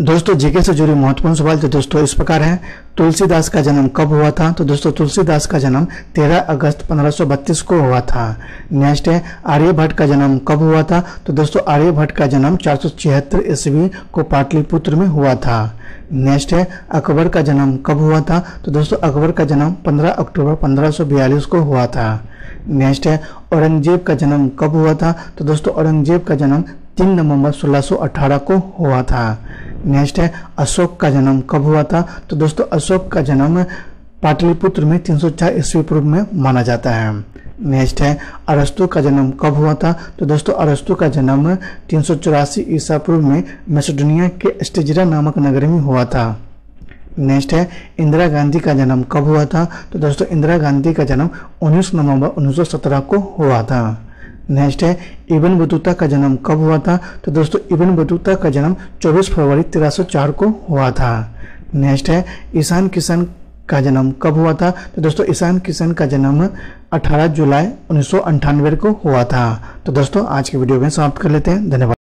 दोस्तों जीके से जुड़ी महत्वपूर्ण सवाल तो दोस्तों इस प्रकार है। तुलसीदास का जन्म कब हुआ था? तो दोस्तों, तुलसीदास का जन्म 13 अगस्त 1532 को हुआ था। नेक्स्ट है आर्यभट्ट का जन्म कब हुआ था? तो दोस्तों आर्यभट्ट का जन्म चार ईस्वी को पाटलिपुत्र में हुआ था। नेक्स्ट है, अकबर का जन्म कब हुआ था? तो दोस्तों, अकबर का जन्म 15 अक्टूबर 1542 को हुआ था। नेक्स्ट है, औरंगज़ेब का जन्म कब हुआ था? तो दोस्तों, औरंगज़ेब का जन्म 3 नवंबर 1618 को हुआ था। नेक्स्ट है, अशोक का जन्म कब हुआ था? तो दोस्तों, अशोक का जन्म पाटलिपुत्र में 304 ईस्वी पूर्व में माना जाता है। नेक्स्ट है, अरस्तु का जन्म कब हुआ था? तो दोस्तों, अरस्तु का जन्म तीन सौ चौरासी ईसा पूर्व में मैसेडोनिया के स्टेजरा नामक नगर में हुआ था। नेक्स्ट है, इंदिरा गांधी का जन्म कब हुआ था? तो दोस्तों, इंदिरा गांधी का जन्म 19 नवंबर 1917 को हुआ था। नेक्स्ट है इबन बतूता का जन्म कब हुआ था? तो दोस्तों इबन बतूता का जन्म 24 फरवरी 1304 को हुआ था। नेक्स्ट है, ईशान किशन का जन्म कब हुआ था? तो दोस्तों, ईशान किशन का जन्म 18 जुलाई उन्नीस को हुआ था। तो दोस्तों, आज के वीडियो में समाप्त कर लेते हैं। धन्यवाद।